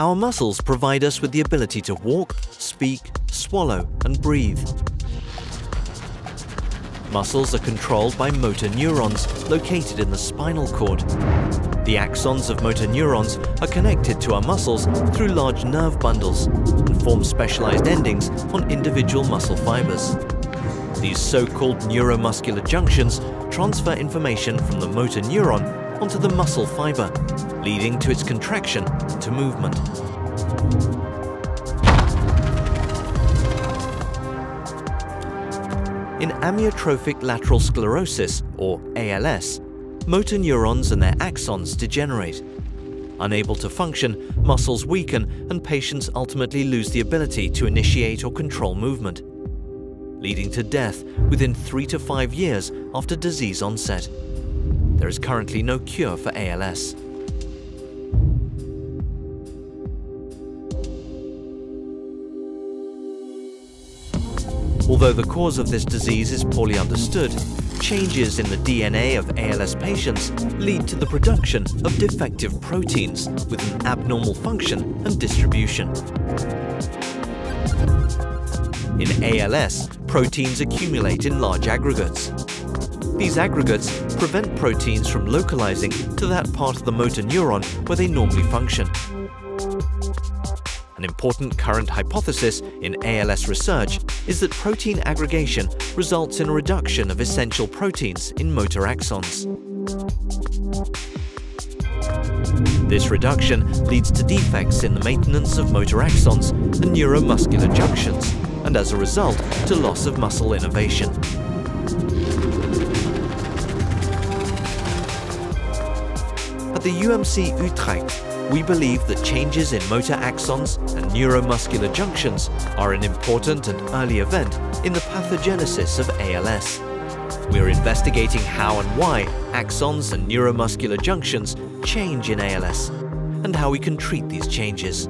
Our muscles provide us with the ability to walk, speak, swallow, and breathe. Muscles are controlled by motor neurons located in the spinal cord. The axons of motor neurons are connected to our muscles through large nerve bundles and form specialized endings on individual muscle fibers. These so-called neuromuscular junctions transfer information from the motor neuron onto the muscle fiber, leading to its contraction to movement. In amyotrophic lateral sclerosis, or ALS, motor neurons and their axons degenerate. Unable to function, muscles weaken and patients ultimately lose the ability to initiate or control movement, leading to death within three to five years after disease onset. There is currently no cure for ALS. Although the cause of this disease is poorly understood, changes in the DNA of ALS patients lead to the production of defective proteins with an abnormal function and distribution. In ALS, proteins accumulate in large aggregates. These aggregates prevent proteins from localizing to that part of the motor neuron where they normally function. An important current hypothesis in ALS research is that protein aggregation results in a reduction of essential proteins in motor axons. This reduction leads to defects in the maintenance of motor axons and neuromuscular junctions, and as a result, to loss of muscle innervation. At the UMC Utrecht, we believe that changes in motor axons and neuromuscular junctions are an important and early event in the pathogenesis of ALS. We are investigating how and why axons and neuromuscular junctions change in ALS and how we can treat these changes.